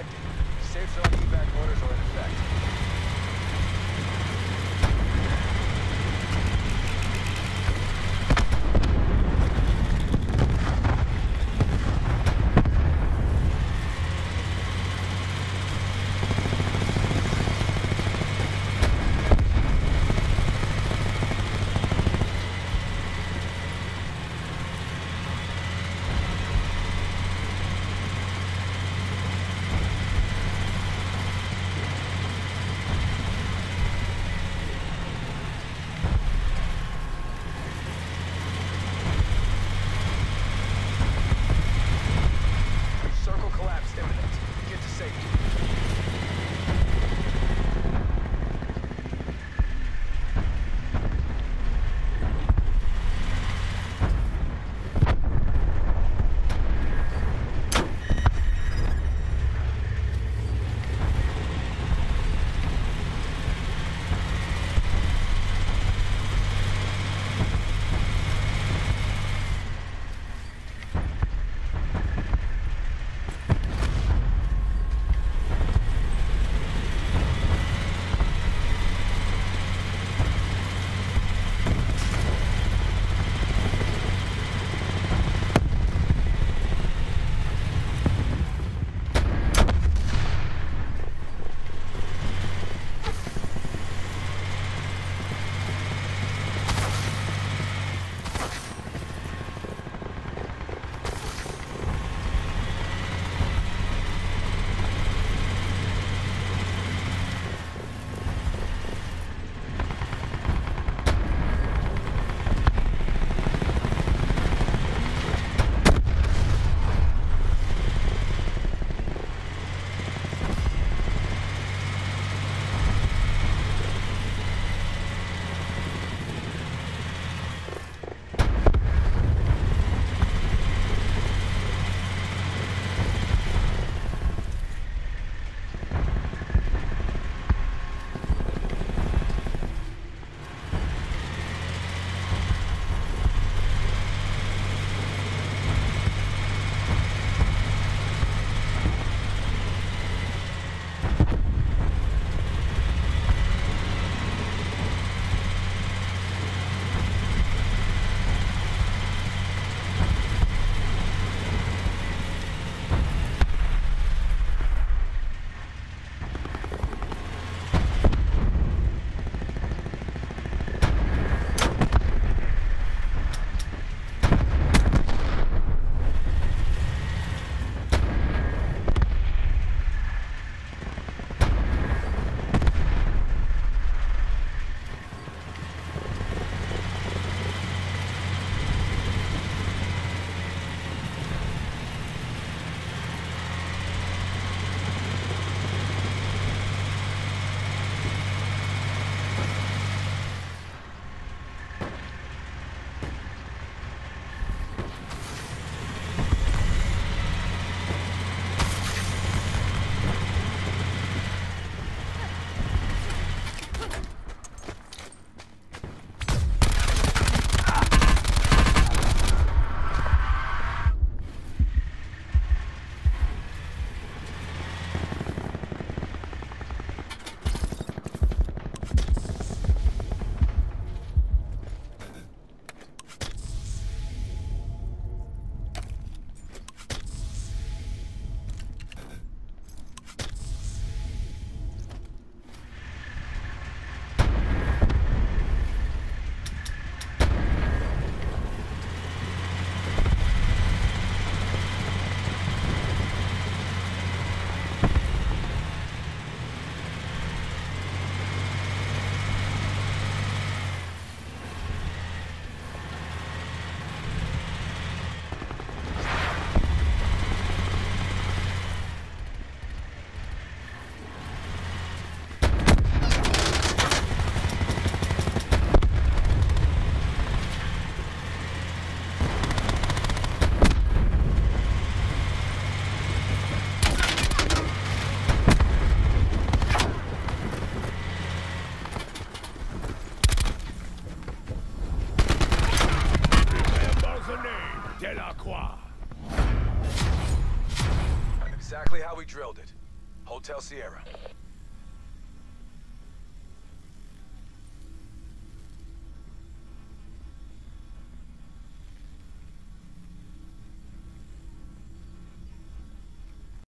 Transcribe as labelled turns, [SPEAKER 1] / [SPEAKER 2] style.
[SPEAKER 1] detected. Safe zone evac orders are in effect. drilled it. Hotel Sierra.